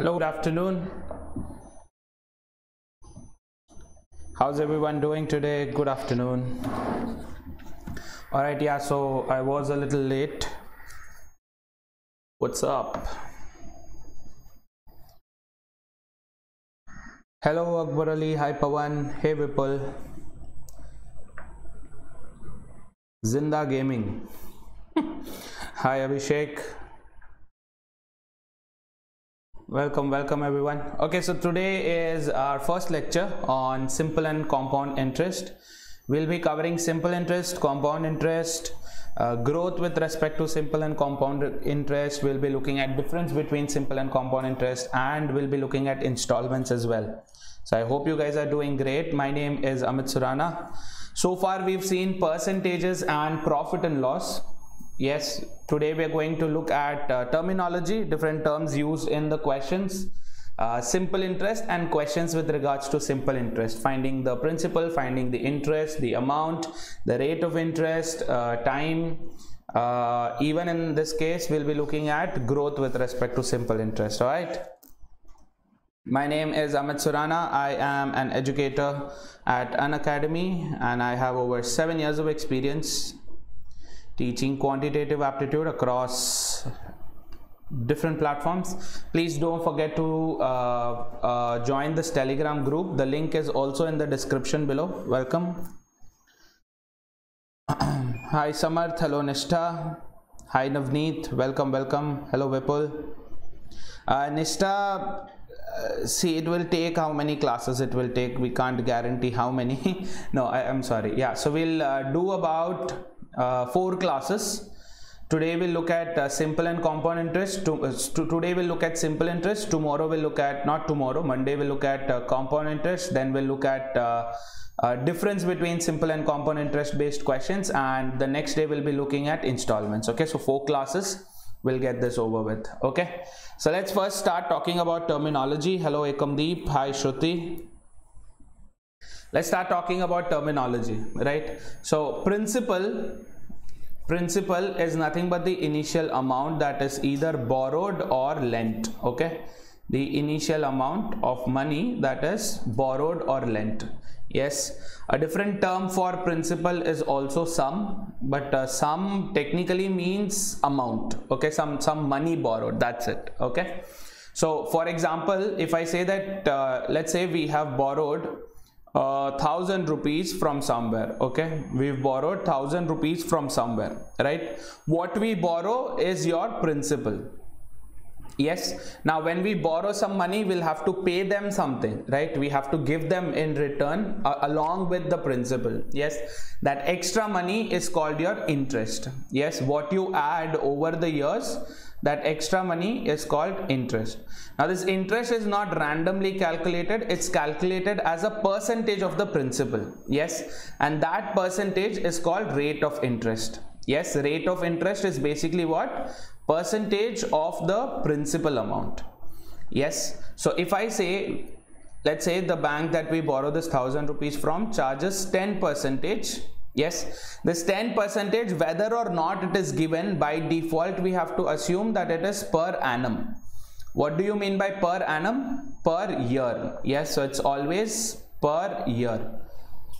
Hello, good afternoon. How's everyone doing today? Good afternoon. All right, yeah, so I was a little late. What's up? Hello, Akbar Ali. Hi, Pawan. Hey, Vipul. Zinda Gaming. Hi, Abhishek. Welcome, welcome everyone. Okay, so today is our first lecture on simple and compound interest. We'll be covering simple interest, compound interest, uh, growth with respect to simple and compound interest. We'll be looking at difference between simple and compound interest and we'll be looking at installments as well. So I hope you guys are doing great. My name is Amit Surana. So far we've seen percentages and profit and loss yes today we are going to look at uh, terminology different terms used in the questions. Uh, simple interest and questions with regards to simple interest. Finding the principal finding the interest the amount the rate of interest uh, time. Uh, even in this case we'll be looking at growth with respect to simple interest all right my name is Amit Surana. I am an educator at an academy and I have over seven years of experience teaching quantitative aptitude across different platforms. Please don't forget to uh, uh, join this telegram group. The link is also in the description below. Welcome. Hi samarth. Hello nishtha. Hi navneet. Welcome welcome. Hello vipul. Uh, uh, see it will take how many classes it will take? We can't guarantee how many. No I, am sorry. Yeah so we'll uh, do about uh, four classes. Today we'll look at uh, simple and compound interest. To, uh, to, today we'll look at simple interest. Tomorrow we'll look at not tomorrow monday we'll look at uh, compound interest. Then we'll look at uh, uh, difference between simple and compound interest based questions. And the next day we'll be looking at installments. Okay so four classes we'll get this over with. Okay so let's first start talking about terminology. Hello ekamdeep. Hi shruti let's start talking about terminology right? So principal principal is nothing but the initial amount that is either borrowed or lent okay? The initial amount of money that is borrowed or lent. Yes a different term for principal is also sum but uh, sum technically means amount okay? Some some money borrowed that's it okay? So for example if i say that uh, let's say we have borrowed uh, thousand rupees from somewhere okay? We've borrowed thousand rupees from somewhere right? What we borrow is your principal. Yes? Now when we borrow some money we'll have to pay them something right? We have to give them in return uh, along with the principal. Yes? That extra money is called your interest. Yes? What you add over the years that extra money is called interest. Now this interest is not randomly calculated. It's calculated as a percentage of the principal. Yes? And that percentage is called rate of interest. Yes? Rate of interest is basically what? Percentage of the principal amount. Yes? So if i say let's say the bank that we borrow this thousand rupees from charges 10 percentage yes. This 10 percentage whether or not it is given by default we have to assume that it is per annum. What do you mean by per annum? Per year. Yes so it's always per year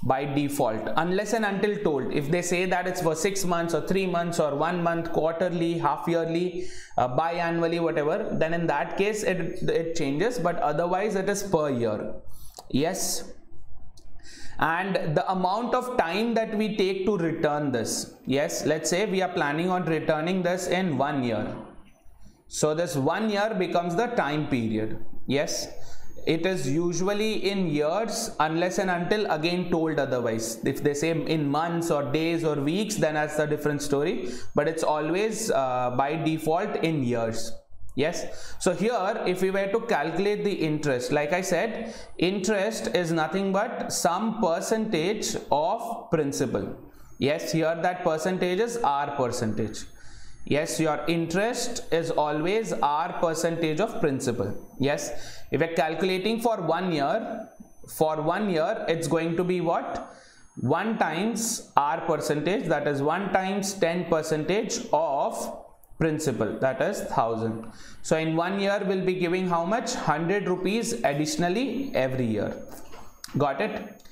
by default. Unless and until told. If they say that it's for six months or three months or one month quarterly half yearly uh, biannually whatever then in that case it it changes but otherwise it is per year. Yes and the amount of time that we take to return this. Yes let's say we are planning on returning this in one year. So this one year becomes the time period. Yes it is usually in years unless and until again told otherwise. If they say in months or days or weeks then that's a different story. But it's always uh, by default in years yes? So here if we were to calculate the interest like i said interest is nothing but some percentage of principal. Yes here that percentage is r percentage. Yes your interest is always r percentage of principal. Yes? If we're calculating for one year for one year it's going to be what? 1 times r percentage that is 1 times 10 percentage of principal that is 1000 so in one year we'll be giving how much? 100 rupees additionally every year. Got it?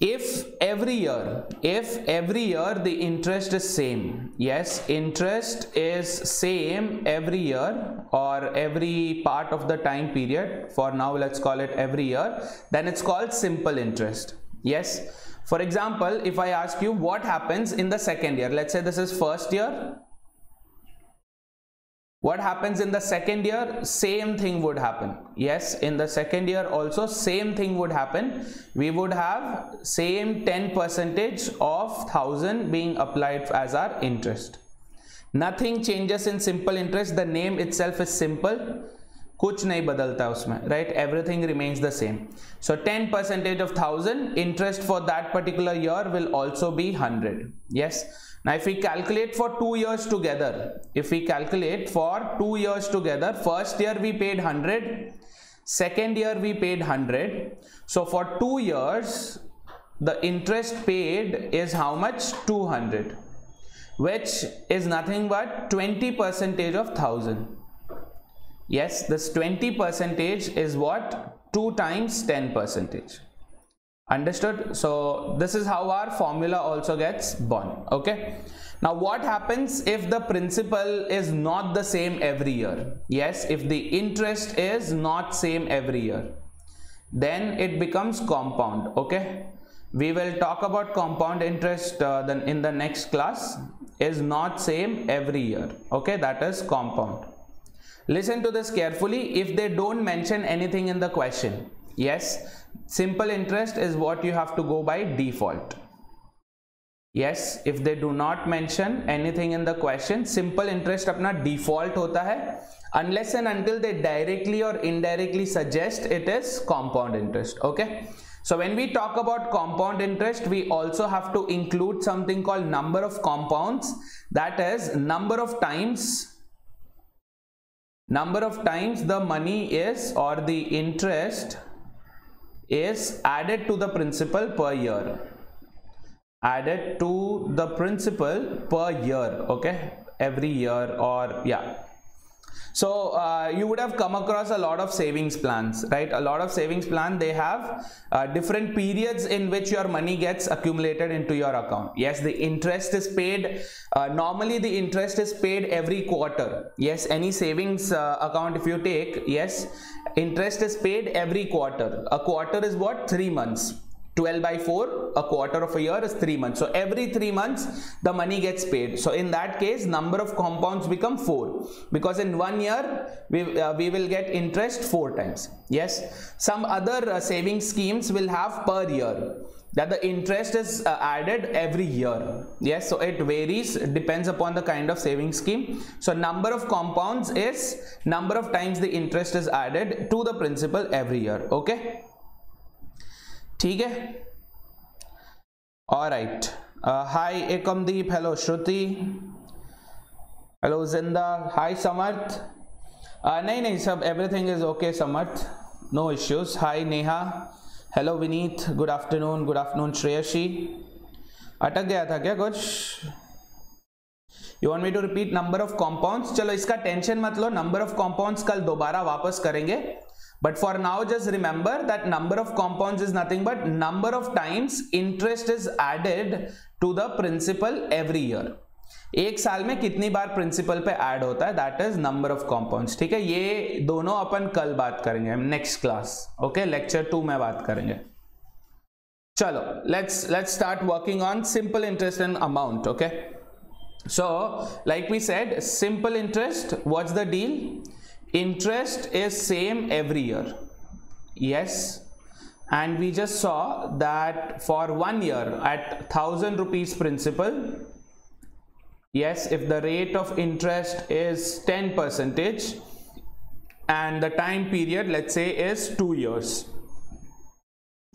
If every year if every year the interest is same yes interest is same every year or every part of the time period for now let's call it every year then it's called simple interest yes. For example if i ask you what happens in the second year let's say this is first year what happens in the second year same thing would happen yes in the second year also same thing would happen we would have same 10 percentage of 1000 being applied as our interest nothing changes in simple interest the name itself is simple कुछ नहीं बदलता उसमें right everything remains the same so 10 percentage of 1000 interest for that particular year will also be 100 yes now if we calculate for two years together, if we calculate for two years together, first year we paid 100, second year we paid 100. So for two years, the interest paid is how much? 200, which is nothing but 20 percentage of 1000. Yes, this 20 percentage is what? 2 times 10 percentage understood? So this is how our formula also gets born okay? Now what happens if the principal is not the same every year? Yes if the interest is not same every year then it becomes compound okay? We will talk about compound interest uh, then in the next class is not same every year okay? That is compound. Listen to this carefully. If they don't mention anything in the question yes simple interest is what you have to go by default. Yes if they do not mention anything in the question simple interest apna default hota hai unless and until they directly or indirectly suggest it is compound interest okay? So when we talk about compound interest we also have to include something called number of compounds. That is number of times number of times the money is or the interest is added to the principal per year. Added to the principal per year okay? Every year or yeah so uh, you would have come across a lot of savings plans right? A lot of savings plan they have uh, different periods in which your money gets accumulated into your account. Yes the interest is paid uh, normally the interest is paid every quarter. Yes any savings uh, account if you take yes interest is paid every quarter. A quarter is what? Three months 12 by 4 a quarter of a year is 3 months. So every 3 months the money gets paid. So in that case number of compounds become 4 because in one year we, uh, we will get interest 4 times. Yes? Some other uh, saving schemes will have per year. That the interest is uh, added every year. Yes? So it varies. Depends upon the kind of saving scheme. So number of compounds is number of times the interest is added to the principal every year. Okay ठीक है? और right hi Ekamdeep hello Shruti hello Zinda hi Samarth नहीं नहीं, सब everything is okay Samarth no issues hi Neha hello Vineet good afternoon good afternoon Shreyasi अटक गया था क्या कुछ? You want me to repeat number of compound चलो, इसका टेंशन मत लो. नंबर ऑफ़ कॉम्पाउंड्स कल दोबारा वापस करेंगे. But for now, just remember that number of compounds is nothing but number of times interest is added to the principal every year. एक साल में कितनी बार प्रिंसिपल पे ऐड होता है? That is number of compounds ठीक है? ये दोनों अपन कल बात करेंगे next class okay lecture two में बात करेंगे. चलो let's let's start working on simple interest and amount okay so like we said simple interest what's the deal interest is same every year. Yes. And we just saw that for one year at thousand rupees principal yes if the rate of interest is 10 percentage and the time period let's say is two years.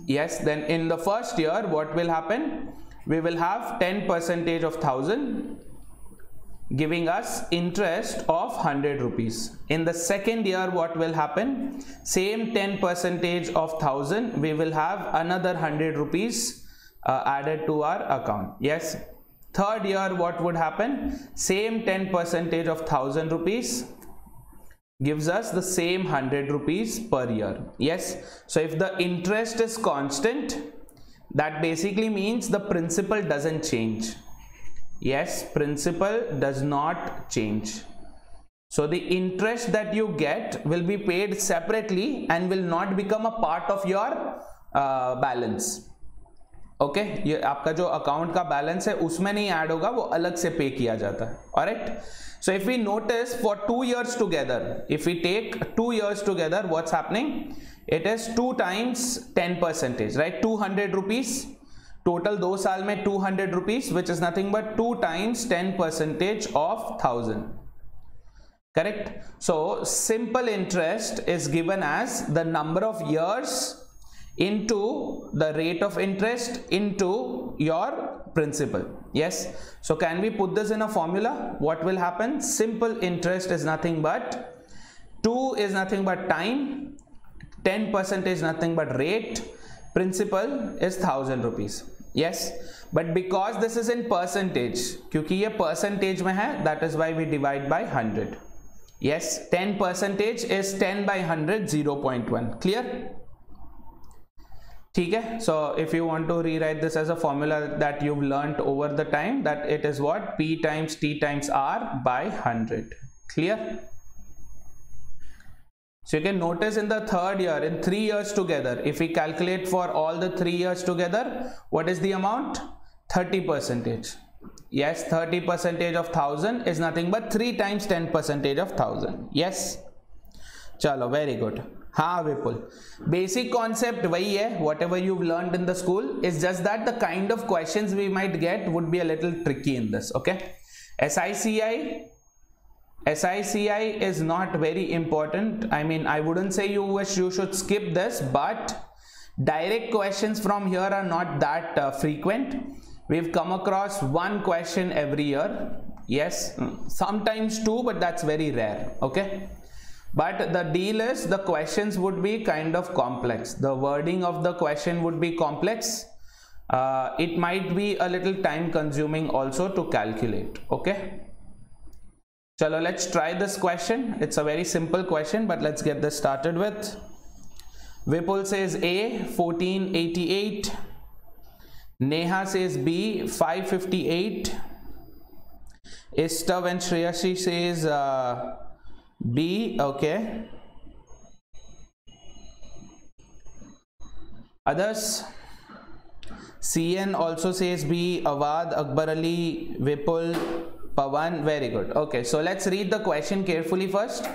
Yes then in the first year what will happen? We will have 10 percentage of thousand giving us interest of 100 rupees. In the second year what will happen? Same 10 percentage of 1000 we will have another 100 rupees uh, added to our account. Yes. Third year what would happen? Same 10 percentage of 1000 rupees gives us the same 100 rupees per year. Yes. So if the interest is constant that basically means the principal doesn't change yes principal does not change. So the interest that you get will be paid separately and will not become a part of your uh, balance. Okay okay? ये आपका जो account का balance है उसमें नहीं add होगा वो अलग से पे किया जाता है. Alright so if we notice for two years together if we take two years together what's happening it is two times ten percentage right two hundred rupees total दो साल में two hundred rupees which is nothing but two times ten percentage of thousand correct so simple interest is given as the number of years into the rate of interest into your principal yes so can we put this in a formula what will happen simple interest is nothing but 2 is nothing but time 10 percent is nothing but rate principal is 1000 rupees Yes but because this is in percentage क्योंकि ये percentage में है that is why we divide by 100 yes 10 percentage is 10 by 100 0.1 clear ठीक है so if you want to rewrite this as a formula that you've learned over the time that it is what p times t times r by 100 clear so you can notice in the third year in three years together if we calculate for all the three years together what is the amount 30 percentage yes 30 percentage of thousand is nothing but 3 times 10 percentage of thousand yes chalo very good हाँ विपुल basic concept वही है whatever you learn in the school is just that the kind of question we might get would be a little tricky in this okay as I see I SICI is not very important. I mean, I wouldn't say you wish you should skip this, but direct questions from here are not that uh, frequent. We've come across one question every year. Yes, sometimes two, but that's very rare. Okay but the deal is the questions would be kind of complex the wording of the question would be complex uh, it might be a little time consuming also to calculate okay Chalo, let's try this question it's a very simple question but let's get this started with Vipul says A 1488 Neha says B 558 Istav and Shreyashi says uh, B, okay. Others? CN also says B, Awad, Akbar Ali, Vipul, Pawan, very good. Okay, so let's read the question carefully first.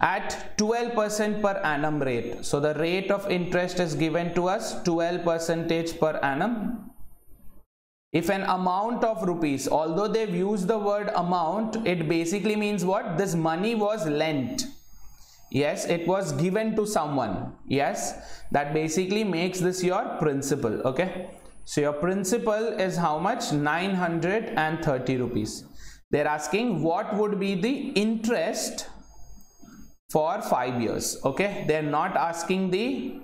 At 12% per annum rate, so the rate of interest is given to us 12 percentage per annum. If an amount of rupees although they've used the word amount it basically means what? This money was lent. Yes it was given to someone. Yes that basically makes this your principal okay? So your principal is how much? 930 rupees they're asking what would be the interest for 5 years okay? They're not asking the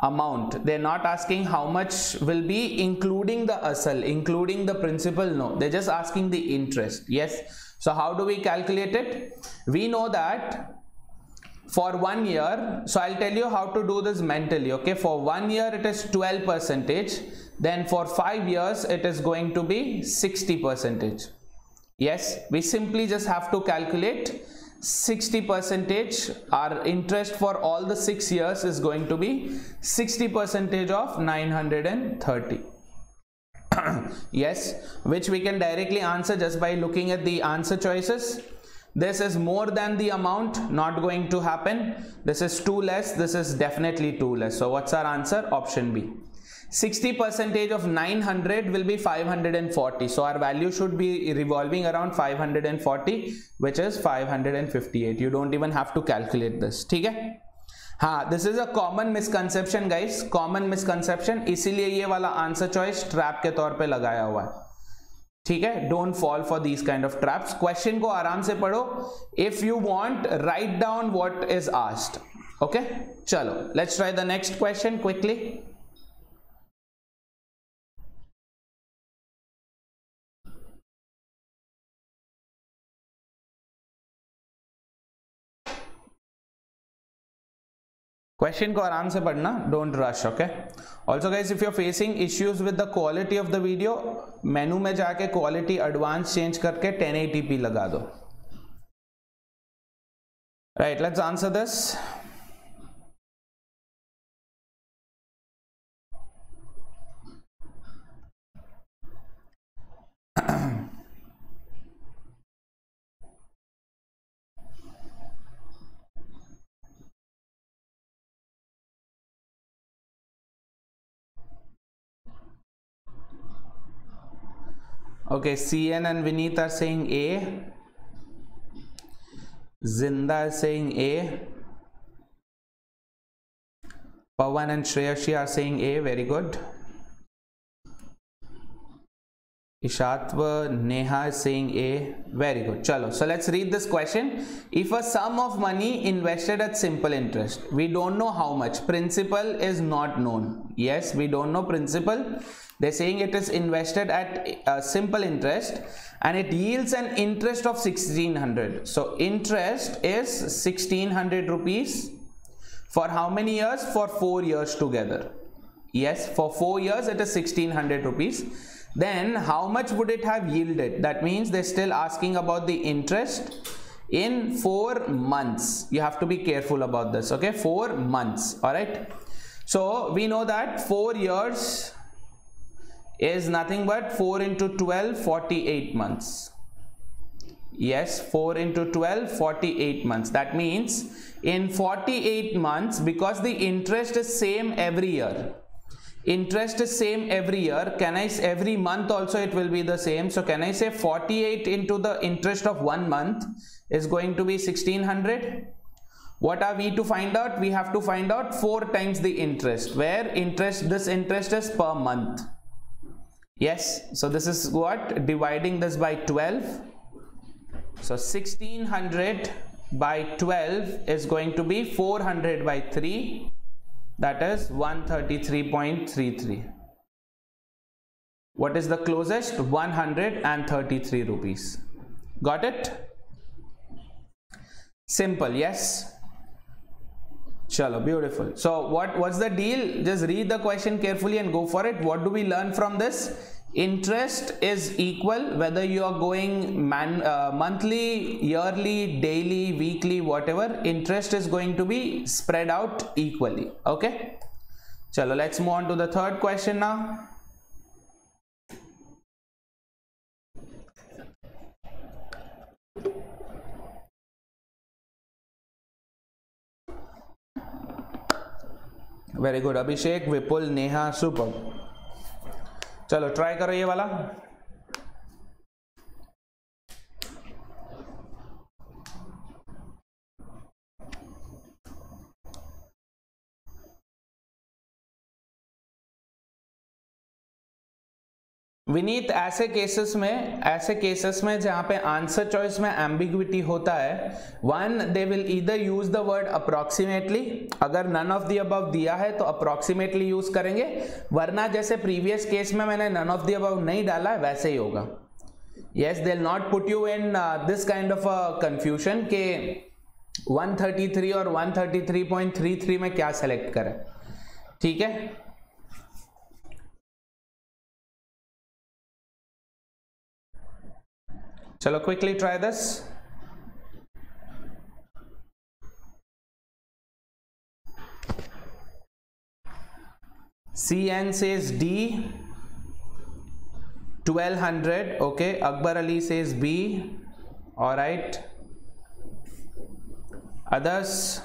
amount. They're not asking how much will be including the asal including the principal no. They're just asking the interest yes? So how do we calculate it? We know that for one year so i'll tell you how to do this mentally okay? For one year it is 12 percentage. Then for five years it is going to be 60 percentage yes we simply just have to calculate 60 percentage. Our interest for all the six years is going to be 60 percentage of 930 yes which we can directly answer just by looking at the answer choices. This is more than the amount not going to happen. This is too less this is definitely too less. So what's our answer? Option b 60 percentage of 900 will be 540 so, our value should be revolving around 540 which is 558 you don't even have to calculate this. okay हाँ? This is a common misconception guys common misconception इसीलिए ये वाला answer choice trap के तौर पे लगाया हुआ है। ठीक है? Don't fall for these kind of traps question को आराम से पढ़ो। If you want write down what is asked okay चलो let's try the next question quickly question को आराम से पढ़ना don't rush okay also guys if you facing issues with the quality of the video menu में जाके quality advance change करके 1080p लगा दो। Right let's answer this Okay, CN and Vineet are saying A. Zinda is saying A. Pawan and Shreyashi are saying A. Very good. Ishatva Neha is saying A. Very good. Chalo. So let's read this question. If a sum of money invested at simple interest, we don't know how much. Principal is not known. Yes, we don't know principal they're saying it is invested at a simple interest and it yields an interest of 1600 so interest is 1600 rupees for how many years? For four years together. Yes for four years it is 1600 rupees. Then how much would it have yielded? That means they're still asking about the interest in four months. You have to be careful about this okay? Four months all right so we know that four years is nothing but 4 into 12 48 months. Yes 4 into 12 48 months. That means in 48 months because the interest is same every year interest is same every year can i say every month also it will be the same. So can i say 48 into the interest of one month is going to be 1600 what are we to find out? We have to find out four times the interest where interest this interest is per month yes so this is what? Dividing this by 12 so 1600 by 12 is going to be 400 by 3 that is 133.33 what is the closest? 133 rupees. Got it? Simple yes Chalo, beautiful. So what what's the deal? Just read the question carefully and go for it. What do we learn from this? Interest is equal whether you are going man, uh, monthly, yearly, daily, weekly, whatever. Interest is going to be spread out equally. Okay. Chalo, let's move on to the third question now. Very good Abhishek Vipul Neha super चलो try करो ये वाला। विनीत, ऐसे cases में, ऐसे cases में जहाँ पे आंसर चॉइस में एम्बिग्विटी होता है वन दे विल इधर यूज़ द वर्ड अप्रोक्सीमेटली अगर नन ऑफ़ दी अबव दिया है तो अप्रोक्सीमेटली यूज़ करेंगे, वरना जैसे प्रीवियस केस में मैंने नन ऑफ़ दी अबव नहीं डाला है वैसे ही होगा। Yes they not put you in this kind of confusion के 133 और 133.33 में क्या सेलेक्ट करें। ठीक है? Chalo, quickly try this. CN says D. 1200. Okay. Akbar Ali says B. All right. Others.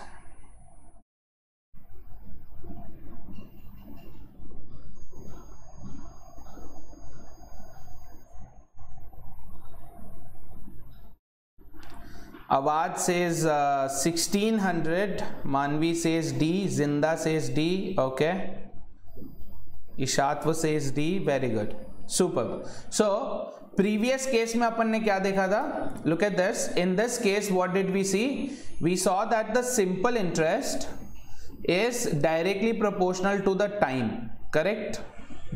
Avad says sixteen hundred Manvi से D Zinda says D okay Ishatva says D very good super so previous case में अपन ने क्या देखा था? Look at this in this case what did we see we saw that the simple interest is directly proportional to the time correct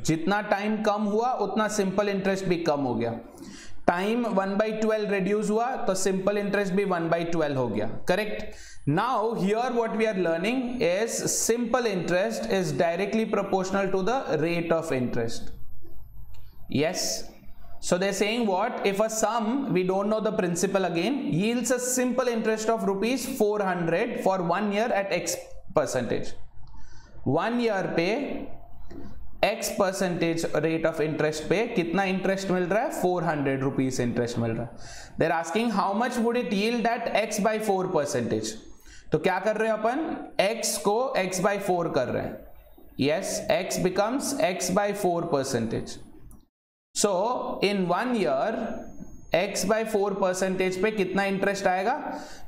जितना time कम हुआ, उतना सिंपल इंटरेस्ट भी कम हो गया. Time one by twelve reduce हुआ तो सिंपल इंटरेस्ट भी वन बाई ट्वेल्व हो गया correct now here what we are learning is simple interest is directly proportional to the rate of interest yes so they're saying what if a sum we don't know the principal again yields a simple interest of rupees 400 for one year at x percentage one year पे X percentage rate of interest पे कितना interest मिल रहा है? Four hundred rupees interest मिल रहा है। They're asking how much would it yield at X by four percentage तो क्या कर रहे हैं अपन? X को x बाई फोर कर रहे हैं। Yes x becomes x by four percentage so in one year x by four percentage पे कितना इंटरेस्ट आएगा?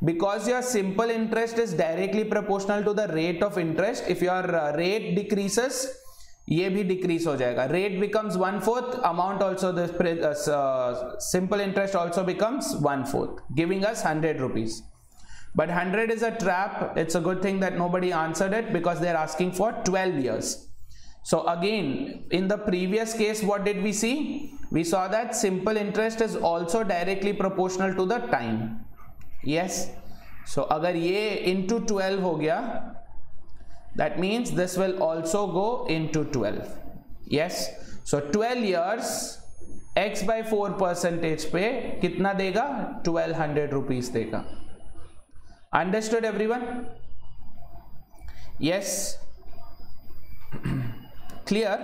Because your simple interest is directly proportional to the rate of interest if your rate decreases ये भी decrease हो जाएगा। Rate becomes one fourth amount also simple interest also becomes one fourth giving us hundred rupees but hundred is a trap it's a good thing that nobody answer it because they are asking for twelve years so again in the previous case what did we see we saw that simple interest is also directly proportional to the time yes so अगर ये into twelve हो गया that means this will also go into 12 yes so 12 years x by 4 percentage पे कितना देगा 1200 rupees देगा understood everyone yes clear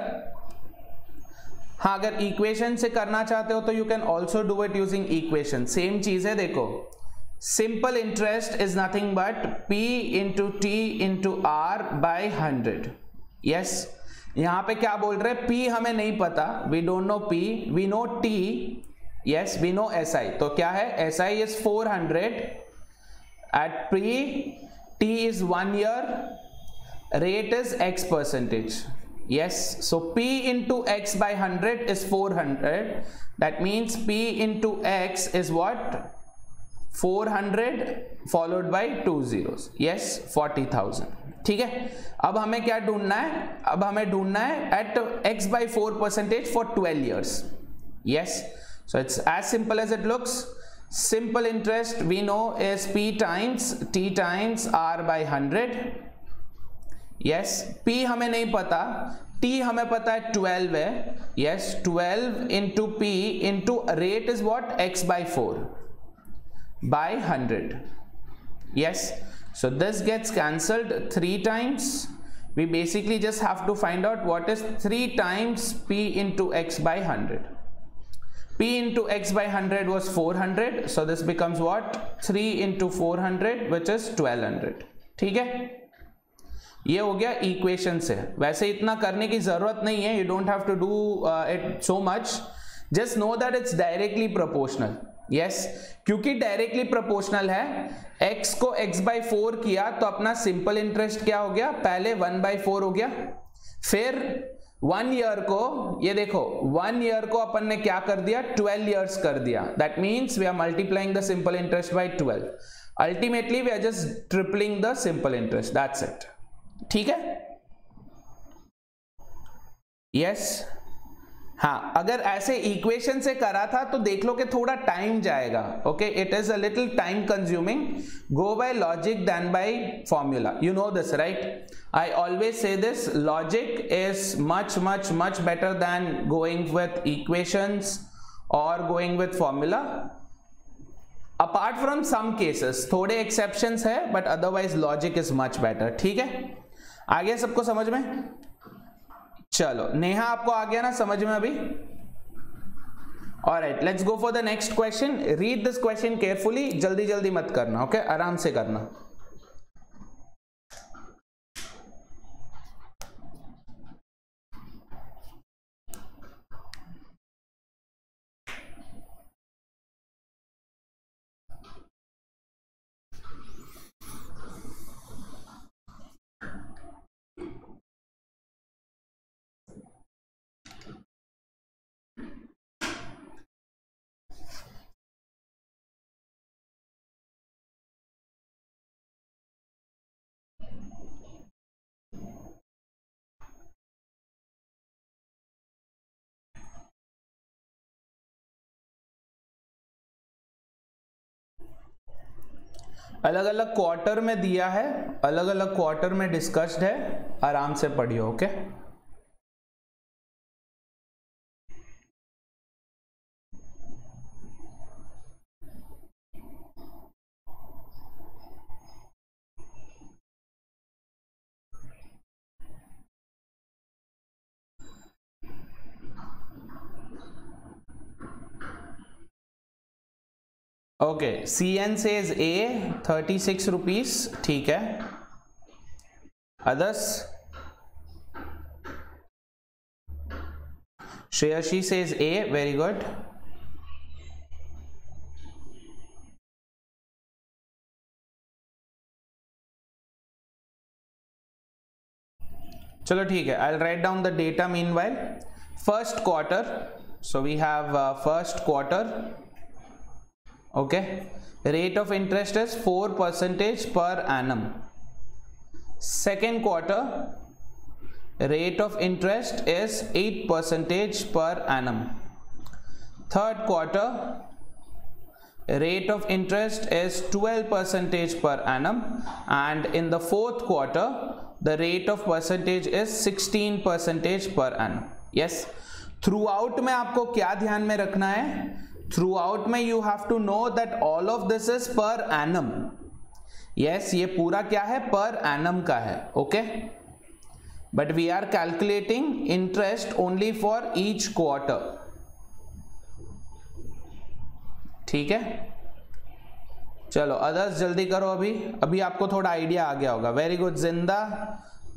हाँ अगर इक्वेशन से करना चाहते हो तो you can also do it using equation same चीज़ है देखो simple interest is nothing but P into T into R by hundred yes यहाँ पे क्या बोल रहे हैं? पी हमें नहीं पता। We don't know P we know T yes we know S I तो क्या है? S I is four hundred at P T is one year rate is X percentage yes so P into X by hundred is four hundred that means P into X is what four hundred followed by two zero forty thousand ठीक है? अब हमें क्या ढूंढना है? अब हमें ढूंढना है at X by four percentage for twelve years yes so it's as simple as it looks simple interest we know is P times T times R by hundred yes P हमें नहीं पता. टी हमें पता है twelve है. Yes twelve into P into rate is what X by four by 100 yes so this gets cancelled three times we basically just have to find out what is 3 times p into x by 100 p into x by 100 was 400 so this becomes what 3 into 400 which is 1200 ठीक है ये हो गया equation से वैसे इतना करने की ज़रूरत नहीं है you don't have to do it so much just know that it's directly proportional yes क्योंकि डायरेक्टली प्रोपोर्शनल है. X को x बाई फोर किया तो अपना सिंपल इंटरेस्ट क्या हो गया? पहले वन बाई फोर हो गया. फिर वन ईयर को, ये देखो वन ईयर को अपन ने क्या कर दिया? ट्वेल्व ईयर्स कर दिया. That means we are multiplying the simple interest by twelve ultimately we are just tripling the simple interest that's it ठीक है? Yes yes? हाँ अगर ऐसे इक्वेशन से करा था तो देख लो कि थोड़ा टाइम जाएगा okay it is a little time consuming go by logic than by formula you know this right I always say this logic is much much much better than going with equations और going with formula apart from some cases थोड़े exceptions है but otherwise logic is much better ठीक है? आगे सबको समझ में? चलो, नेहा आपको आ गया ना समझ में अभी? Alright let's go for the next question read this question carefully जल्दी जल्दी मत करना ओके okay? आराम से करना। अलग अलग क्वार्टर में दिया है अलग अलग क्वार्टर में डिस्कस्ड है, आराम से पढ़िए okay okay C N says A thirty six rupees ठीक है। Others Shreyashi says A very good चलो ठीक है I write down the data meanwhile first quarter so we have first quarter okay rate of interest is four percentage per annum second quarter rate of interest is eight percentage per annum third quarter rate of interest is twelve percentage per annum and in the fourth quarter the rate of percentage is sixteen percentage per annum yes throughout में आपको क्या ध्यान में रखना है? Throughout में you have to know that all of this is per annum yes ये पूरा क्या है? पर एनम का है okay but we are calculating interest only for each quarter ठीक है? चलो अदर्स जल्दी करो अभी। अभी आपको थोड़ा आइडिया आ गया होगा। Very good Zinda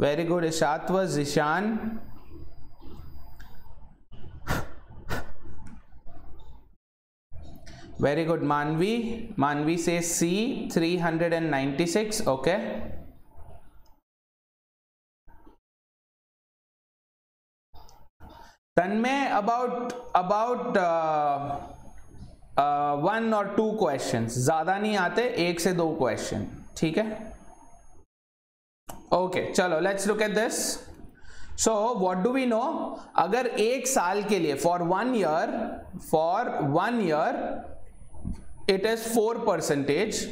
very good Ishatav Zishan very good, manvi. Manvi says c 396 okay. Tanmay about about one और टू क्वेश्चंस ज़्यादा नहीं आते एक से दो क्वेश्चन ठीक है ओके चलो let's look at this so what do we know अगर एक साल के लिए for one year for one year it is four percentage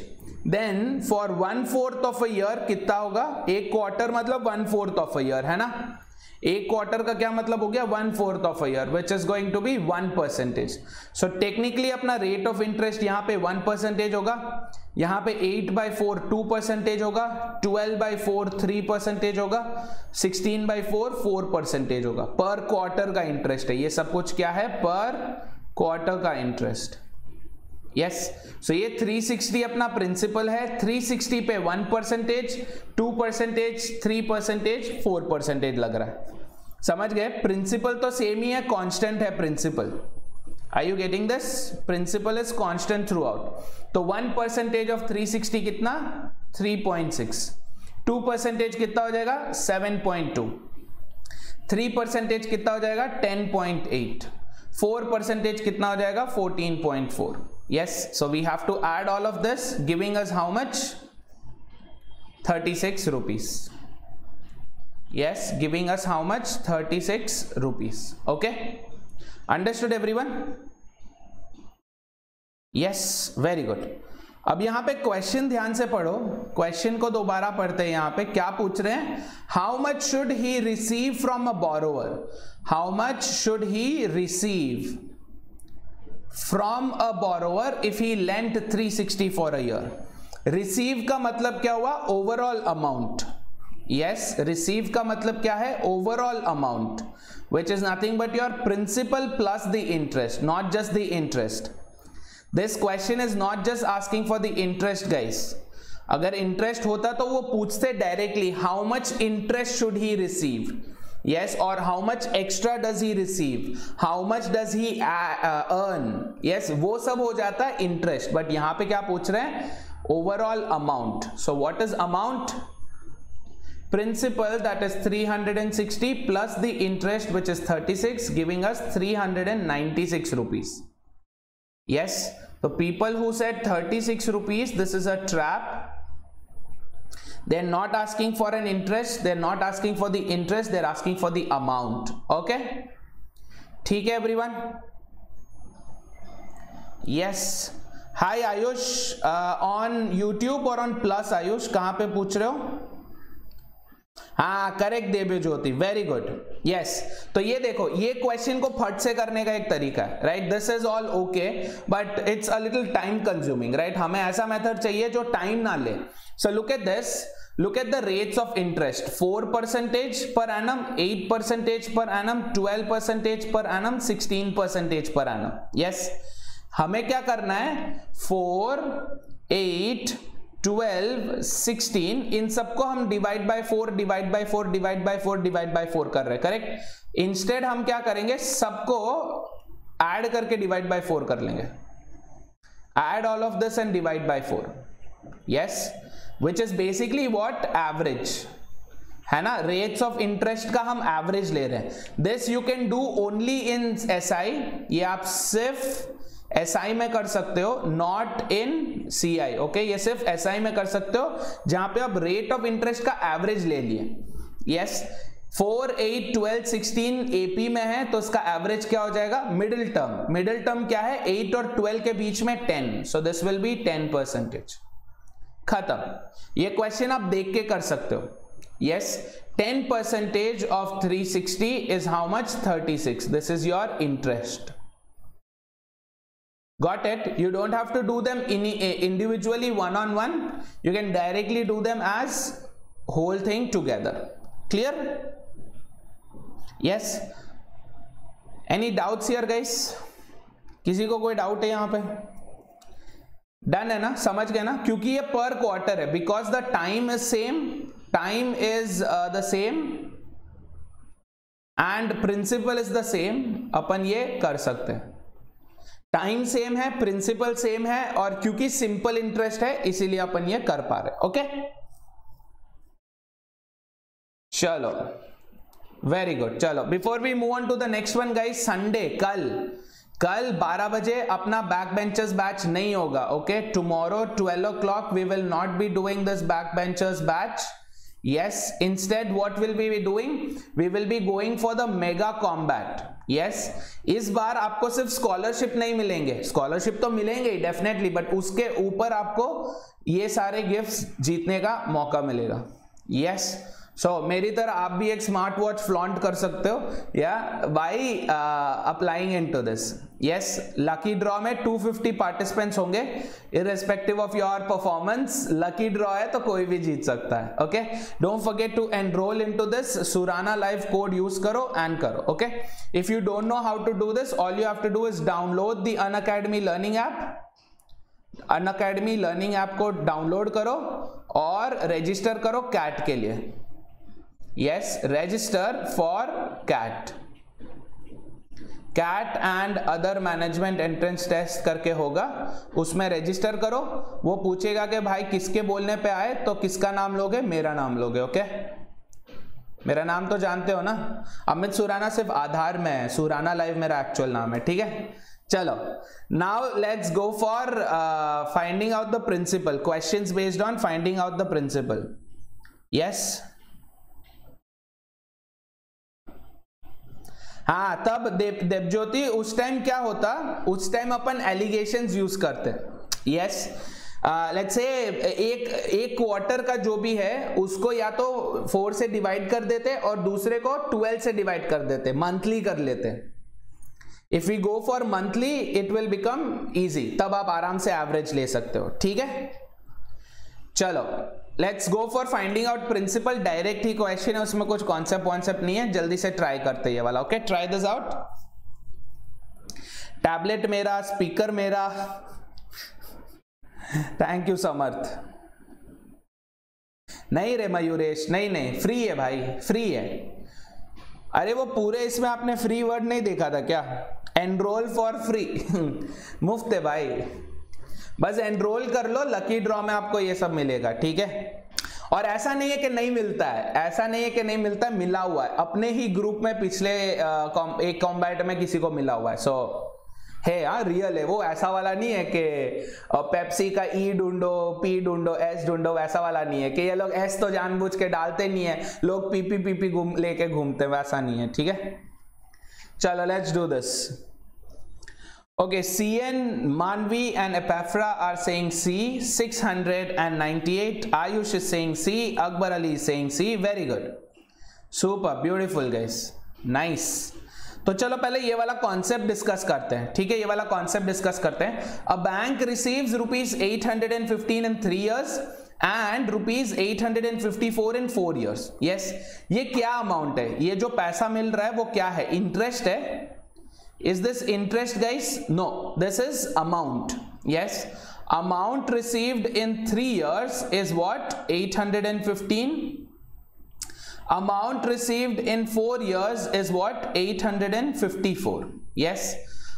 then for one fourth of a कितना होगा? एक क्वार्टर मतलब वन फोर्थ ऑफ़ अ है ना? एक क्वार्टर का क्या मतलब हो गया? One fourth of a year which is going to be one percentage so technically अपना रेट ऑफ़ इंटरेस्ट यहाँ पे वन परसेंटेज होगा। यहाँ पे eight by four two percentage होगा। Twelve by four three percentage होगा। Sixteen by four four percentage होगा। Per quarter का इंटरेस्ट है। ये सब कुछ क्या है? पर क्वार्टर का इंटरेस्ट यस सो ये 360 अपना प्रिंसिपल है. 360 पे one percentage two percentage three percentage four percentage लग रहा है। समझ गए? प्रिंसिपल तो सेम ही है कांस्टेंट है principal I you getting this principal is constant throughout तो वन परसेंटेज ऑफ़ 360 कितना? 3.6 टू परसेंटेज कितना हो जाएगा? 7.2 थ्री परसेंटेज कितना हो जाएगा? 10.8 फोर परसेंटेज कितना हो जाएगा? 14.4 yes so we have to add all of this giving us how much 36 rupees yes giving us how much 36 rupees okay understood everyone yes very good अब यहाँ पे क्वेश्चन ध्यान से पढ़ो क्वेश्चन को दोबारा पढ़ते हैं यहाँ पे क्या पूछ रहे हैं how much should he receive from a borrower how much should he receive from a borrower if he lent 360 for a year receive का मतलब क्या हुआ? ओवरऑल अमाउंट यस रिसीव का मतलब क्या है? Overall amount which is nothing but your principal plus the interest not just the interest this question is not just asking for the interest guys अगर interest होता तो वो पूछते directly how much interest should he receive yes or how much extra does he receive how much does he uh, earn yes wo sab ho jata hai interest but yahan pe kya pooch rahe hain overall amount so what is amount principal that is 360 plus the interest which is 36 giving us 396 rupees yes the people who said 36 rupees this is a trap they're not asking for an interest they're not asking for the interest they're asking for the amount okay ठीक है everyone yes hi Ayush on YouTube और on plus Ayush कहाँ पे पूछ रहे हो हाँ correct देवे ज्योति वेरी गुड यस तो ये देखो, ये क्वेश्चन को फट से करने का एक तरीका है right this is all okay but it's a little time consuming right हमें ऐसा मेथड चाहिए जो टाइम ना ले. So look at this look at the rates of interest. 4 percentage per annum 8 percentage per annum 12 percentage per annum 16 percentage per annum. Yes. हमें क्या करना है? 4 8 12 16 इन सबको हम divide by 4 divide by 4 divide by 4 divide by 4 कर रहे हैं करेक्ट इंस्टेड हम क्या करेंगे? सबको ऐड करके डिवाइड बाय 4 कर लेंगे। Add all of this and divide by 4 yes which is basically what average है ना? रेट्स ऑफ़ इंटरेस्ट का हम एवरेज ले रहे हैं। This you can do only in S I ये आप सिर्फ़ एस आई में कर सकते हो not in C I okay ये सिर्फ़ एस आई में कर सकते हो, जहाँ पे आप रेट ऑफ़ इंटरेस्ट का एवरेज ले लिए। Yes four eight twelve sixteen AP में है तो इसका एवरेज क्या हो जाएगा? मिडिल टर्म मिडिल टर्म क्या है? एट और ट्वेल्व के बीच में ten so this will be ten percentage खत्म. ये क्वेश्चन आप देख के कर सकते हो। Yes ten percentage of three sixty is how much thirty six this is your interest got it you don't have to do them in, individually one on one you can directly do them as whole thing together clear yes any doubts here guys किसी को कोई doubt है यहाँ पे done है ना समझ गए ना क्योंकि ये पर क्वार्टर है because the time is same time is the same and principal is the same अपन ये कर सकते हैं टाइम सेम है प्रिंसिपल सेम है और क्योंकि सिंपल इंटरेस्ट है, इसीलिए अपन ये कर पा रहे ओके चलो वेरी गुड चलो before we move on to the next one guys Sunday कल कल 12 बजे अपना बैक बेंचर्स बैच नहीं होगा okay tomorrow 12 o'clock we will not be doing this back benchers batch yes instead what will we be doing? We will be going for the mega combat. Yes, इस बार आपको सिर्फ़ scholarship नहीं मिलेंगे। Scholarship तो मिलेंगे ही डेफिनेटली बट उसके ऊपर आपको ये सारे गिफ्ट्स जीतने का मौका मिलेगा। यस yes, सो so, मेरी तरह आप भी एक स्मार्ट वॉच फ्लॉन्ट कर सकते हो। या by applying in to this yes lucky draw में 250 पार्टिसिपेंट्स होंगे। Irrespective of your performance lucky draw है तो कोई भी जीत सकता है okay don't forget to enroll in to this Surana live code use करो एंड करो okay if you don't know how to do this all you have to do is download the Unacademy learning app Unacademy learning app को download करो और register करो CAT के लिए। Yes, register for cat CAT and other management entrance test करके होगा। उसमें register करो। वो पूछेगा कि भाई किसके बोलने पे आए तो किसका नाम लोगे? मेरा नाम लोगे, ओके? मेरा नाम तो जानते हो ना? अमित सुराना सिर्फ़ आधार में है। सुराना लाइव मेरा एक्चुअल नाम है, ठीक है? चलो। Now let's go for finding out the principal questions based on finding out the principal yes हाँ तब देव देवज्योति, उस टाइम क्या होता? उस टाइम अपन एलिगेशन यूज़ करते। यस लेट्स से एक एक क्वार्टर का जो भी है, उसको या तो फोर से डिवाइड कर देते और दूसरे को ट्वेल्व से डिवाइड कर देते मंथली कर लेते। If you go for monthly it will become easy तब आप आराम से एवरेज ले सकते हो। ठीक है? चलो। Let's go for finding out principal direct he question है, उसमें कुछ कॉन्सेप्ट कॉन्सेप्ट नहीं है, जल्दी से ट्राई करते ये वाला okay try this out tablet मेरा स्पीकर मेरा. थैंक यू समर्थ नहीं रे मयूरेश, नहीं नहीं फ्री है भाई फ्री है. अरे वो पूरे इसमें आपने फ्री वर्ड नहीं देखा था क्या? एनरोल फॉर फ्री मुफ़्त है भाई. बस एनरोल कर लो लकी ड्रॉ में आपको ये सब मिलेगा, ठीक है? और ऐसा नहीं है कि नहीं मिलता है, ऐसा नहीं है कि नहीं मिलता है मिला हुआ है। अपने ही ग्रुप में पिछले एक कॉम्बैट में किसी को मिला हुआ है सो है हाँ रियल है। वो ऐसा वाला नहीं है कि पेप्सी का ई e ढूंढो पी ढूंढो एस ढूंढो, वैसा वाला नहीं है कि ये लोग एस तो जानबूझ के डालते नहीं है, लोग पीपी पीपी घूम, लेके घूमते वैसा नहीं है, ठीक है? चलो let's do this Okay, CN, Manvi and Epaphra are saying C, 698. Ayush is saying C, Akbar Ali is saying C. Very good. Super, beautiful guys. Nice. तो चलो पहले ये वाला कॉन्सेप्ट डिस्कस करते हैं ठीक है ये वाला कॉन्सेप्ट डिस्कस करते हैं a bank receives rupees 815 in three years and rupees 854 in four years yes ये क्या अमाउंट है ये जो पैसा मिल रहा है वो क्या है इंटरेस्ट है is this interest guys no this is amount yes amount received in 3 years is what 815 amount received in 4 years is what 854 yes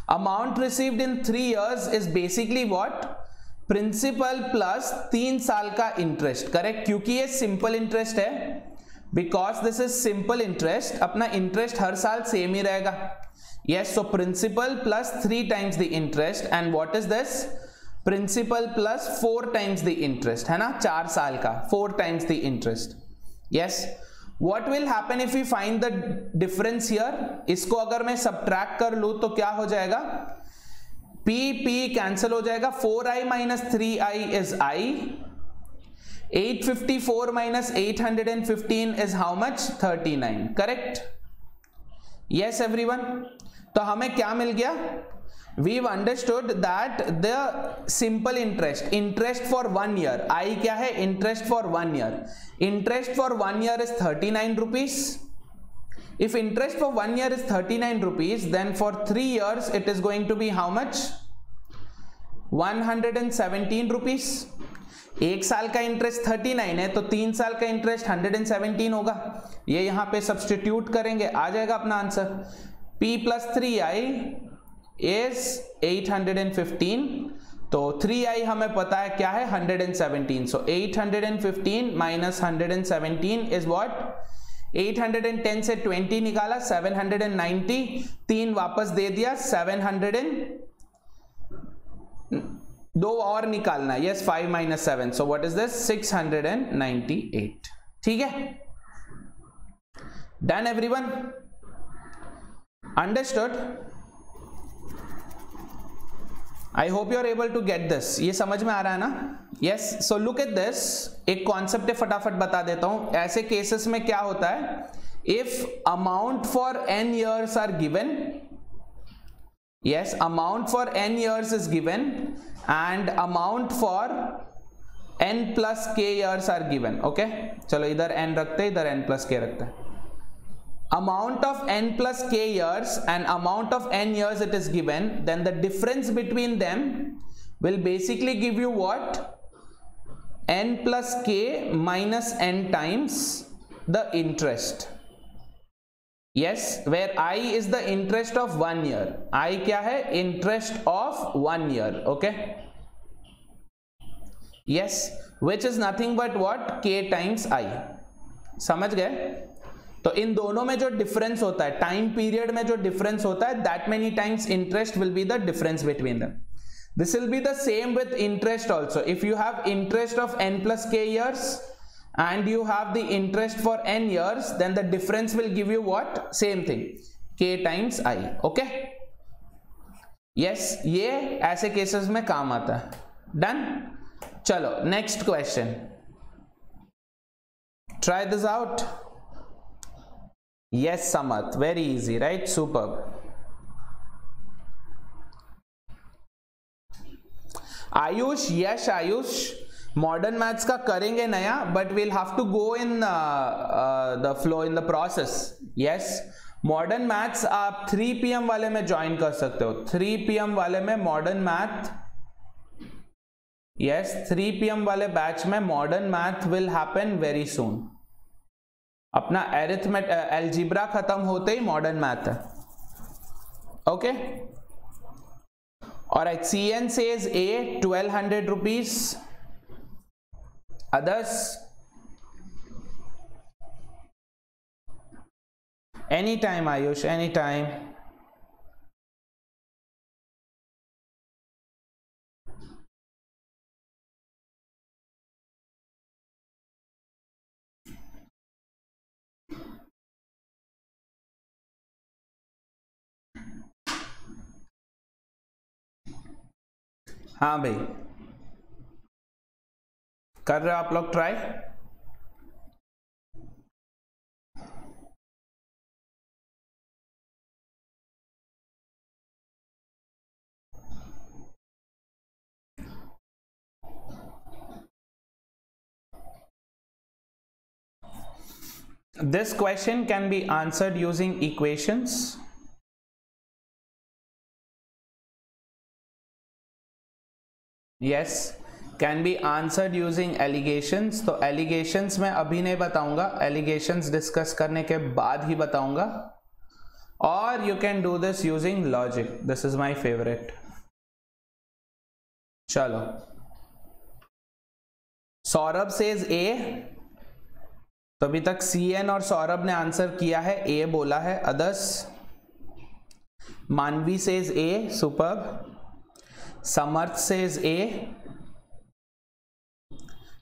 amount received in 3 years is basically what principal plus तीन साल का interest correct क्योंकि ये simple interest है because this is simple interest अपना interest हर साल same ही रहेगा yes so principal plus 3 times the interest and what is this principal plus 4 times the interest है ना चार साल का 4 times the interest yes what will happen if we find the difference here इसको अगर मैं subtract कर लू तो क्या हो जाएगा p p cancel हो जाएगा 4i minus 3i is i 854 minus 815 is how much 39 correct yes everyone तो हमें क्या मिल गया? We understood that the simple interest interest for one year I क्या है? Interest for one year interest for one year is thirty nine rupees if interest for one year is 39 rupees, then for three years it is going to be how much? 117 rupees. एक साल का interest 39 है तो तीन साल का interest 117 होगा। ये यहाँ पे सब्सटीट्यूट करेंगे। आ जाएगा अपना answer p plus 3i is 815 तो 3i हमें पता है क्या है? 117 so 815 minus 117 is what? 810 से 20 निकाला 790 तीन वापस दे दिया 700 दो और निकालना yes five minus seven so what is this 698 ठीक है? Done everyone understood? I hope you are able to get this ये समझ में आ रहा है ना? Yes so look at this एक कॉन्सेप्ट फटाफट बता देता हूँ। ऐसे केसेस में क्या होता है? If amount for n years are given yes, amount for n years is given and amount for n plus k years are given, okay? चलो, इधर n रखते इधर n plus k रखते हैं। amount of n plus k years and amount of n years it is given then the difference between them will basically give you what n plus k minus n times the interest yes where i is the interest of one year i kya hai interest of one year okay yes which is nothing but what k times i समझ गए तो इन दोनों में जो difference होता है time period में जो डिफरेंस होता है that many times interest will be the difference between them this will be the same with interest also if you have interest of n plus k years and you have the interest for n years then the difference will give you what same thing k times i okay yes ये ऐसे cases में काम आता है done चलो next question try this out Yes, Samat. Very easy, right? Superb. Ayush Yash Ayush modern maths का करेंगे नया but will have to go in the flow in the process yes modern maths आप 3 PM वाले में join कर सकते हो 3 PM वाले में मॉडर्न मैथ यस 3 पीएम वाले बैच में modern math will happen very soon अपना एरिथमेट एल्जिब्रा खत्म होते ही मॉडर्न मैथ है। ओके और H C N A twelve hundred rupees others any time Ayush any time हाँ भाई कर रहे हो आप लोग try This question can be answered using equations. Yes can be answered using alligation तो एलिगेशन में अभी नहीं बताऊँगा। एलिगेशन डिस्कस करने के बाद ही बताऊँगा। और you can do this using logic this is my favourite चलो। सौरभ सेज ए तो अभी तक सी एन और सौरभ ने आंसर किया है। ए बोला है। Others Manvi says A super Samarth says A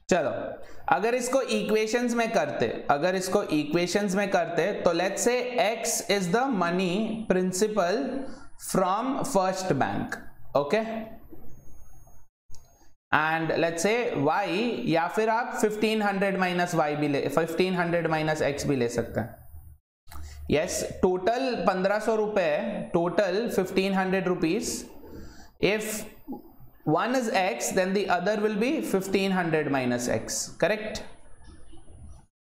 चलो, अगर इसको इक्वेशंस में करते, अगर इसको इक्वेशंस में करते तो let's say x is the money principal from first bank okay and let's say y या फिर आप 1500 माइनस वाई भी ले 1500 माइनस एक्स भी ले सकते हैं। यस टोटल पंद्रह सौ रुपए total 1500 rupees if one is x, then the other will be 1500 minus x, correct?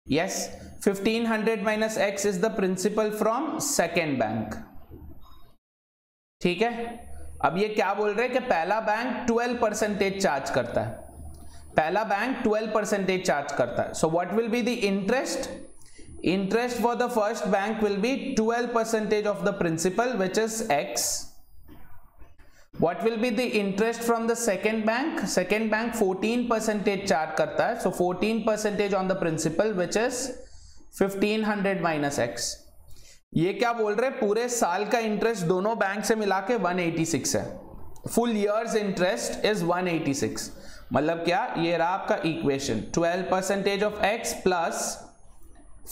Yes 1500 minus x is the principal from second bank. ठीक है? अब ये क्या बोल रहे हैं कि पहला बैंक 12 परसेंटेज चार्ज करता है। पहला बैंक 12 परसेंटेज चार्ज करता है। So what will be the interest interest for the first bank will be 12 percentage of the principal which is x what will be the interest from the second bank second bank 14 percentage charge करता है so 14 percentage on the principal which is 1500 minus x ये क्या बोल रहे पूरे साल का interest दोनों बैंक से मिला के 186 है फुल ईयर्स इंटरेस्ट इज़ 186 मतलब क्या ये रहा आपका equation 12 percentage of x plus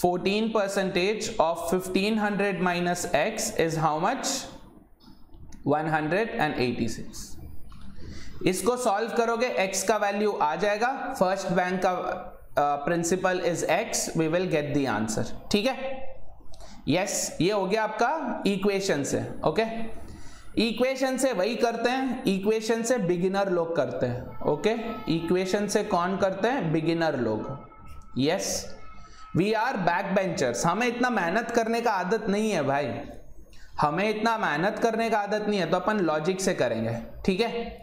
14 percentage of 1500 minus x is how much 186 इसको सॉल्व करोगे x का वैल्यू आ जाएगा। फ़र्स्ट बैंक का principal is x we will get the answer ठीक है? यस yes, ये हो गया आपका इक्वेशन से ओके इक्वेशन से वही करते हैं इक्वेशन से बिगिनर लोग करते हैं ओके इक्वेशन से कौन करते हैं? बिगिनर लोग। Yes we are back benchers हमें इतना मेहनत करने का आदत नहीं है भाई। हमें इतना मेहनत करने का आदत नहीं है तो अपन लॉजिक से करेंगे, ठीक है?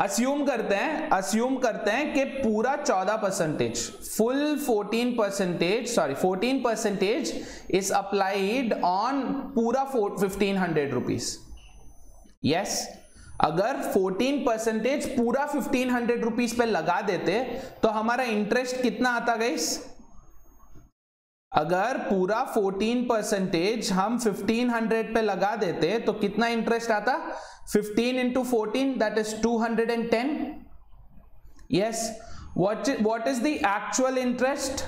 अस्यूम करते हैं अस्यूम करते हैं कि पूरा 14 percentage full 14 percentage sorry 14 percentage is applied on पूरा फिफ्टीन हंड्रेड रुपीज़ यस अगर 14 परसेंटेज पूरा फिफ्टीन हंड्रेड रुपीज़ पे लगा देते तो हमारा इंटरेस्ट कितना आता गई अगर पूरा 14 परसेंटेज हम 1500 पे लगा देते तो कितना इंटरेस्ट आता? 15 into fourteen that is 210 yes what what is the actual interest?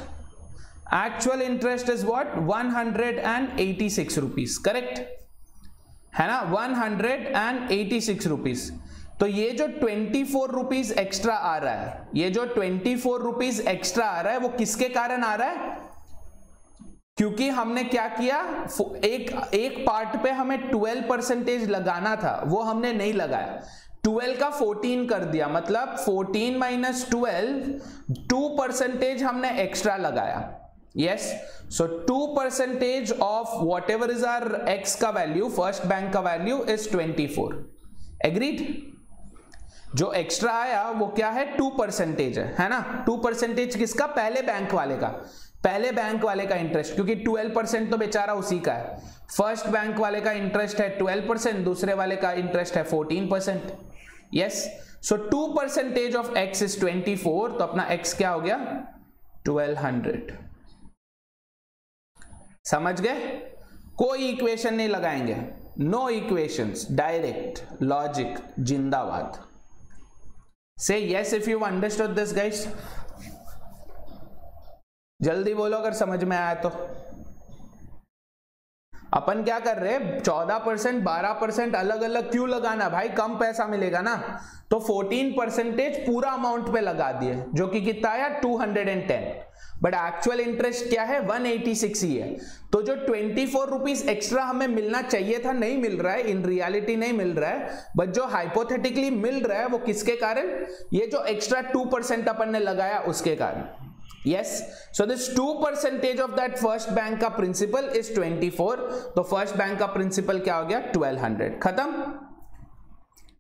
Actual interest is what? 186 rupees. Correct है ना? 186 रुपीस तो ये जो 24 रुपीस एक्स्ट्रा आ रहा है, ये जो 24 रुपीस एक्स्ट्रा आ रहा है, वो किसके कारण आ रहा है? क्योंकि हमने क्या किया? एक एक पार्ट पे हमें 12 परसेंटेज लगाना था, वो हमने नहीं लगाया। 12 का 14 कर दिया मतलब 14 माइनस ट्वेल्व टू परसेंटेज हमने एक्स्ट्रा लगाया। Yes so two percentage of whatever is our x का वैल्यू फ़र्स्ट बैंक का वैल्यू इज़ 24 एग्रीड जो एक्स्ट्रा आया, वो क्या है? टू परसेंटेज है है ना? टू परसेंटेज किसका? पहले बैंक वाले का। पहले बैंक वाले का इंटरेस्ट क्योंकि 12 परसेंट तो बेचारा उसी का है। फ़र्स्ट बैंक वाले का इंटरेस्ट है 12 परसेंट दूसरे वाले का इंटरेस्ट है 14 percent yes so two percentage of x is 24 तो अपना एक्स क्या हो गया? 1200 समझ गए? कोई इक्वेशन नहीं लगाएँगे। नो इक्वेशंस डायरेक्ट लॉजिक जिंदाबाद। Say yes if you understood this guys जल्दी बोलो अगर समझ में आया तो। अपन क्या कर रहे चौदह परसेंट, बारह परसेंट अलग अलग क्यों लगाना? भाई, कम पैसा मिलेगा ना। तो फोर्टीन परसेंटेज पूरा अमाउंट पे लगा दिए, जो कि कितना आया? Two hundred and ten but actual interest क्या है? 186 ही है। तो जो ट्वेंटी फोर रुपीज़ एक्स्ट्रा हमें मिलना चाहिए था, नहीं मिल रहा है इन रियलिटी नहीं मिल रहा है बट जो हाइपोथेटिकली मिल रहा है, वो किसके कारण? ये जो एक्स्ट्रा टू परसेंट अपन ने लगाया, उसके कारण। Yes? So this 2 percentage of that first bank का principal is 24 तो first bank का principal क्या हो गया? 1200 खत्म?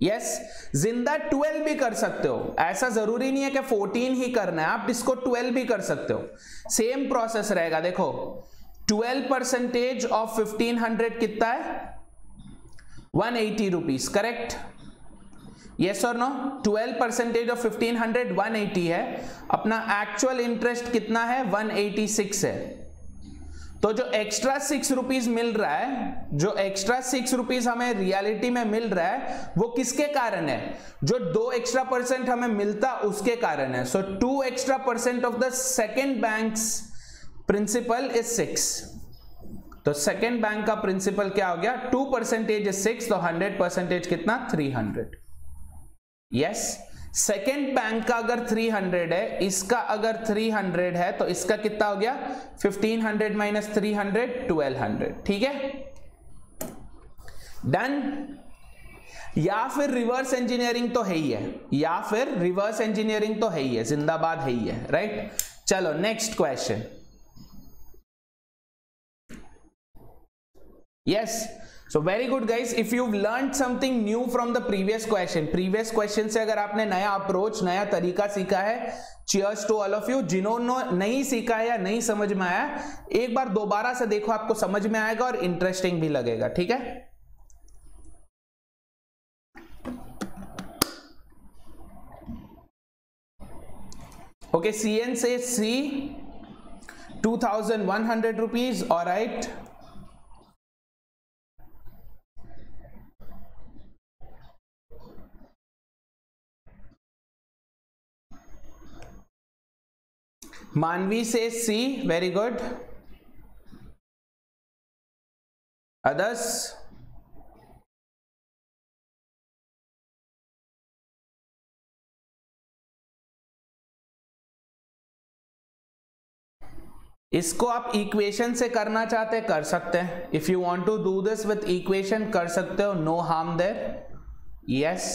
यस ज़िंदा 12 भी कर सकते हो। ऐसा ज़रूरी नहीं है कि 14 ही करना है। आप इसको 12 भी कर सकते हो। सेम प्रोसेस रहेगा। देखो 12 परसेंटेज ऑफ़ 1500 कितना है? 180 रुपीज़ करेक्ट यस और नो 12 परसेंटेज ऑफ़ 1500 180 है। अपना एक्चुअल इंटरेस्ट कितना है? 186 है। तो जो एक्स्ट्रा सिक्स रुपीज़ मिल रहा है, जो एक्स्ट्रा सिक्स रुपीज़ हमें रियलिटी में मिल रहा है, वो किसके कारण है? जो दो एक्स्ट्रा परसेंट हमें मिलता उसके कारण है। So two extra percent of the second bank principal is six तो सेकेंड बैंक का प्रिंसिपल क्या हो गया? टू परसेंटेज इज़ सिक्स तो हंड्रेड परसेंटेज कितना? Three hundred yes second bank का अगर 300 है, इसका अगर 300 है तो इसका कितना हो गया? 1500 हंड्रेड माइनस थ्री हंड्रेड ठीक है? डन या फिर रिवर्स इंजीनियरिंग तो है ही है. या फिर रिवर्स इंजीनियरिंग तो है ही है. जिंदाबाद है ही है राइट चलो next question yes so very good guys if you learn something new from the previous question previous question से अगर आपने नया अप्रोच नया तरीका सीखा है cheers to all of you जिन्होंने नहीं सीखा है या नहीं समझ में आया, एक बार दोबारा से देखो, आपको समझ में आएगा और इंटरेस्टिंग भी लगेगा, ठीक है? Okay C N says C two thousand one hundred rupees और right Manvi says C very good others इसको आप इक्वेशन से करना चाहते, कर सकते हैं। If you want to do this with equation कर सकते हो no harm there yes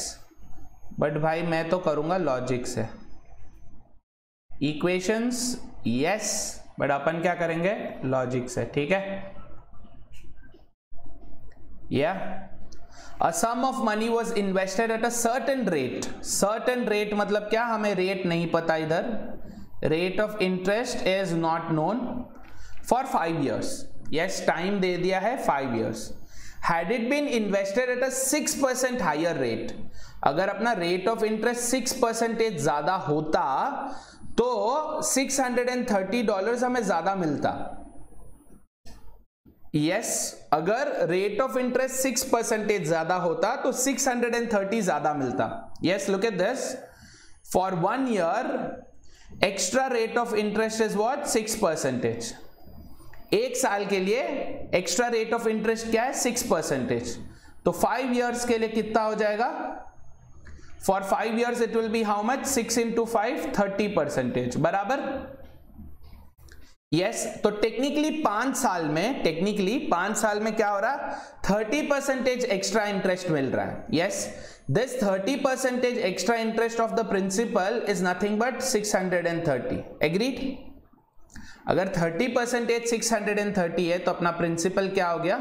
but भाई, मैं तो करूँगा लॉजिक से। इक्वेशंस यस बट अपन क्या करेंगे? लॉजिक से, ठीक है? या a sum of money was invested at a certain rate certain rate मतलब क्या? हमें रेट नहीं पता इधर. Rate of interest is not known for five years yes time दे दिया है five years had it been invested at a six percent higher rate अगर अपना rate of interest six percentage ज़्यादा होता तो 630 डॉलर्स हमें ज़्यादा मिलता। यस yes, अगर rate of interest six percentage ज़्यादा होता तो 630 ज़्यादा मिलता। Yes look at this for one year extra rate of interest is what six percentage एक साल के लिए एक्स्ट्रा रेट ऑफ़ इंटरेस्ट क्या है? सिक्स परसेंटेज तो फाइव ईयर्स के लिए कितना हो जाएगा? For five years it will be how much six into five thirty percentage बराबर? यस yes, तो टेक्निकली पाँच साल में टेक्निकली पाँच साल में क्या हो रहा? थर्टी परसेंटेज एक्स्ट्रा इंटरेस्ट मिल रहा है। Yes this thirty percentage extra interest of the principal is nothing but six hundred and thirty agreed अगर thirty percentage six hundred and thirty है तो अपना प्रिंसिपल क्या हो गया?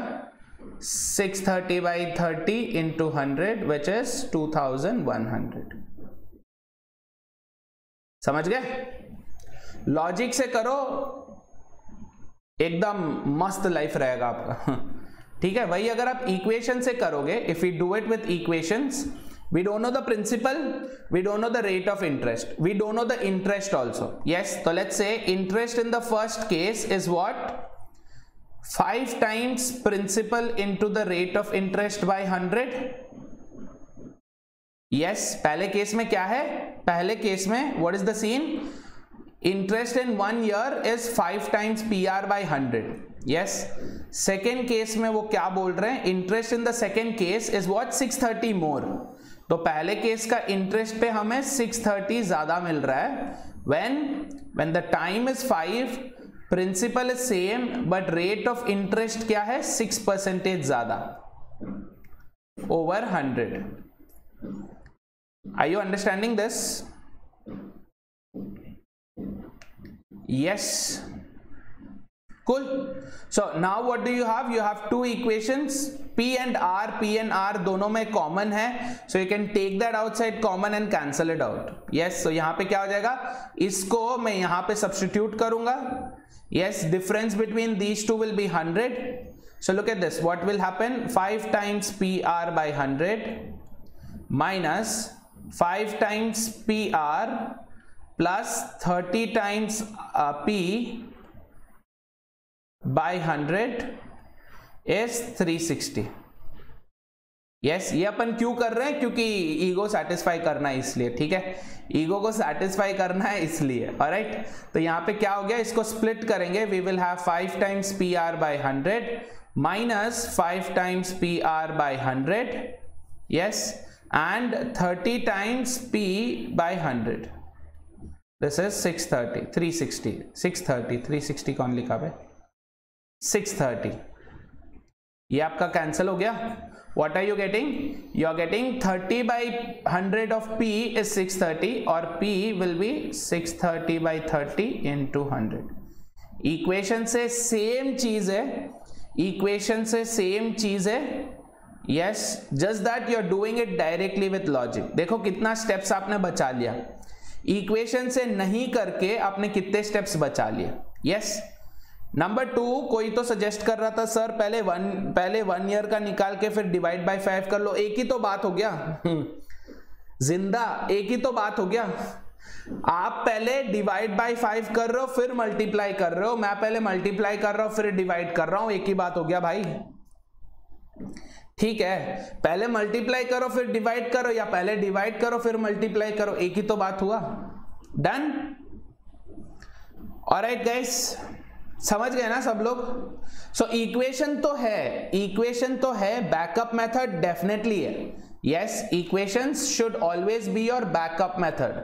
Six thirty by thirty in two hundred which is two thousand one hundred समझ गए? Logic से करो, एकदम मस्त लाइफ रहेगा आपका। ठीक है, वही अगर आप इक्वेशन से करोगे if you do it with equation we don't know the principal we don't know the rate of interest we don't know the interest also yes तो let's say interest in the first case is what five times principal into the rate of interest by hundred yes पहले case में क्या है? पहले case में what is the scene interest in one year is five times P R by hundred yes second case में वो क्या बोल रहे हैं? Interest in the second case is what six thirty more तो पहले केस का इंटरेस्ट पे हमें सिक्स थर्टी ज़्यादा मिल रहा है. When when the time is five principal same but rate of interest क्या है? सिक्स परसेंटेज ज़्यादा. Over hundred I you understanding this yes cool so now what do you have you have two equations P and R P and R दोनों में common है. So you can take that outside common and cancel it out yes so यहाँ पे क्या हो जाएगा? इसको मैं यहाँ पे सब्सटीट्यूट करूँगा. Yes difference between these two will be 100 so look at this. What will happen? 5 times pr by 100 minus 5 times pr plus 30 times uh, p by 100 is 360 yes ये अपन क्यों कर रहे हैं? क्योंकि ईगो सेटिस्फाई करना है इसलिए, ठीक है? ईगो को सेटिस्फाई करना है इसलिए राइट तो यहाँ पे क्या हो गया? इसको स्प्लिट करेंगे। We will have five times P R by hundred minus five times P R by hundred yes and thirty times P by hundred this is six thirty three sixty six thirty three sixty कौन लिखा भाई? Six thirty ये आपका cancel हो गया? What are you getting? You are getting 30 by 100 of p is 630 or p will be 630 by 30 into 100 equation से same चीज़ है। इक्वेशन से सेम चीज़ है। Yes just that you are doing it directly with logic देखो कितना steps आपने बचा लिया। इक्वेशन से नहीं करके आपने कितने स्टेप्स बचा लिया यस yes? नंबर टू कोई तो सजेस्ट कर रहा था सर पहले वन पहले वन ईयर का निकाल के फिर डिवाइड बाय फाइव कर लो। एक ही तो बात हो गया। ज़िंदा, एक ही तो बात हो गया। आप पहले डिवाइड बाय फाइव कर रहे हो, फिर मल्टीप्लाई कर रहे हो। मैं पहले मल्टीप्लाई कर रहा हूँ, फिर डिवाइड कर रहा हूँ। एक ही बात हो गया भाई। ठीक है, पहले मल्टीप्लाई करो, फिर डिवाइड करो, या पहले डिवाइड करो, फिर मल्टीप्लाई करो। एक ही तो बात हुआ। डन और गाइस समझ गए ना सब लोग? सो so, इक्वेशन तो है इक्वेशन तो है बैकअप मेथड डेफिनेटली है। Yes equations should always be your backup method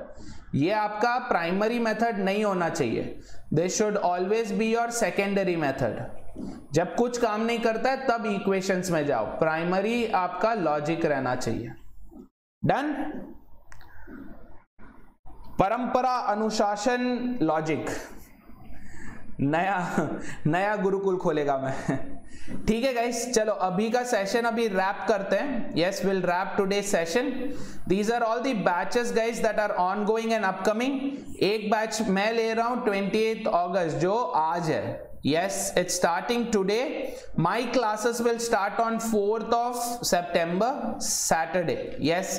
ये आपका प्राइमरी मेथड नहीं होना चाहिए। They should always be your secondary method जब कुछ काम नहीं करता है तब इक्वेशंस में जाओ। प्राइमरी आपका लॉजिक रहना चाहिए। डन परंपरा अनुशासन लॉजिक नया नया गुरुकुल खोलेगा मैं। ठीक है गाइस चलो अभी का सेशन अभी रैप करते हैं। Yes will wrap today session these are all the batches guys that are ongoing and upcoming एक बैच मैं ले रहा हूँ ट्वेंटी अगस्त जो आज है। Yes, it's starting today. My classes will start on 4th of september, saturday. Yes.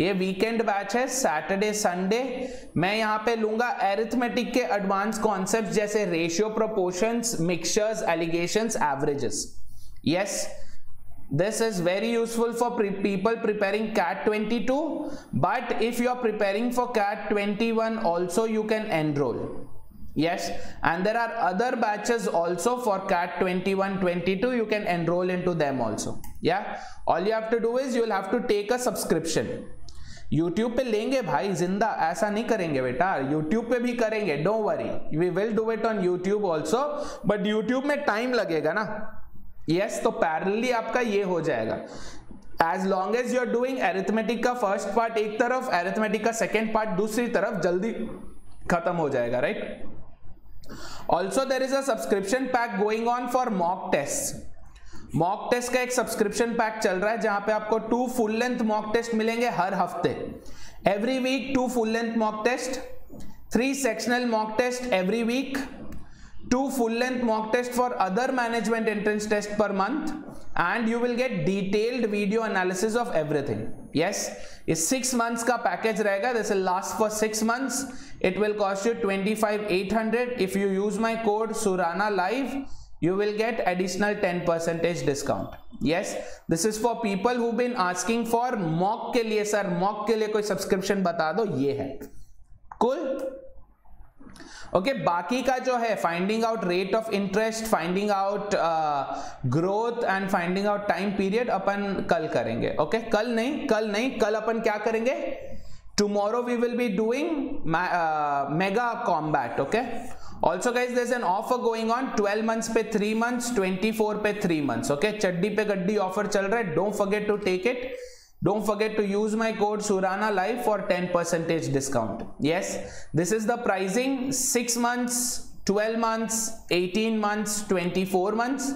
ये वीकेंड बैच है सैटरडे संडे मैं यहाँ पे लूँगा एरिथमेटिक के एडवांस कॉन्सेप्ट जैसे ratio proportions mixtures alligations averages yes this is very useful for pre people preparing cat 22 but if you are preparing for cat 21 also you can enroll yes and there are other batches also for cat 21 22 you can enroll into them also yeah all you have to do is you will have to take a subscription YouTube पे लेंगे भाई ज़िंदा ऐसा नहीं करेंगे बेटा। YouTube पे भी करेंगे don't worry we will do it on YouTube also but YouTube में टाइम लगेगा ना। यस yes, तो पैरेलली आपका ये हो जाएगा। As long as you are doing arithmetic का फ़र्स्ट पार्ट एक तरफ़ एरिथमेटिक का सेकेंड पार्ट दूसरी तरफ़ जल्दी खत्म हो जाएगा right also there is a subscription pack going on for mock test mock test का एक सब्सक्रिप्शन पैक चल रहा है, जहाँ पे आपको two full length mock test मिलेंगे हर हफ़्ते। Every week two full length mock test three sectional mock test every week two full length mock test for other management entrance test per month and you will get detailed video analysis of everything yes ये six months का package रहेगा this will last for six months it will cost you twenty five eight hundred if you use my code Surana live you will get additional 10 percentage discount. Yes this is for people who've been asking for mock के लिए sir mock के लिए कोई subscription बता दो ये है। Cool? Okay okay, बाकी का जो है finding out rate of interest finding out growth and finding out time period अपन कल करेंगे ओके okay? कल नहीं कल नहीं कल अपन क्या करेंगे? Tomorrow we will be doing mega combat okay also guys there's an offer going on 12 months पे 3 मंथ्स 24 पे 3 मंथ्स ओके चड्डी पे गड्डी ऑफ़र चल रहा है don't forget to take it Don't forget to use my code Surana Live for 10 percentage discount. Yes, this is the pricing. 6 months, 12 months, 18 months, 24 months.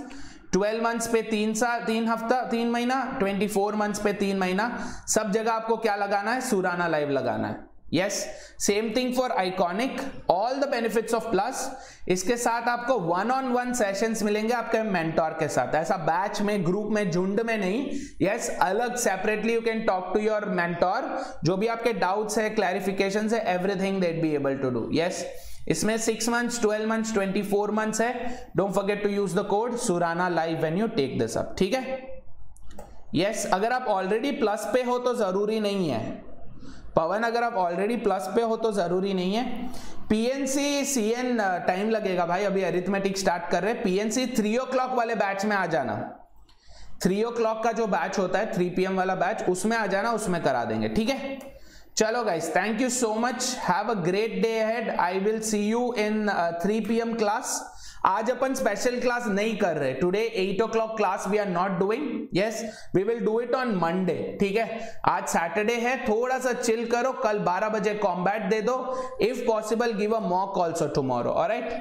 12 months पे तीन साल तीन हफ़्ता तीन महीना 24 मंथ्स पे तीन महीना सब जगह आपको क्या लगाना है सुराना लाइव लगाना है yes same thing for iconic all the benefits of plus इसके साथ आपको वन ऑन वन सेशंस मिलेंगे आपके मेंटोर के साथ। ऐसा बैच में ग्रुप में झुंड में नहीं। यस yes, अलग separately you can talk to your mentor जो भी आपके डाउट्स है क्लैरिफिकेशन है everything that be able to do yes इसमें six months twelve months twenty four months है। Don't forget to use the code Surana live when you take this up ठीक है? Yes yes, अगर आप already plus पे हो तो ज़रूरी नहीं है। पवन, अगर आप ऑलरेडी प्लस पे हो तो ज़रूरी नहीं है। पीएनसी सीएन टाइम लगेगा भाई, अभी अरिथमेटिक स्टार्ट कर रहे हैं। पीएनसी थ्री ओ क्लॉक वाले बैच में आ जाना। थ्री ओ क्लॉक का जो बैच होता है थ्री पीएम वाला बैच उसमें आ जाना, उसमें करा देंगे, ठीक है? चलो guys thank you so much have a great day ahead I will see you in three PM class आज अपन स्पेशल क्लास नहीं कर रहे। Today eight o'clock class we are not doing yes we will do it on Monday ठीक है? आज Saturday है, थोड़ा सा चिल करो, कल 12 बजे कॉम्बैट दे दो। If possible give a mock also tomorrow alright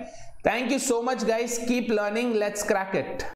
thank you so much guys keep learning let's crack it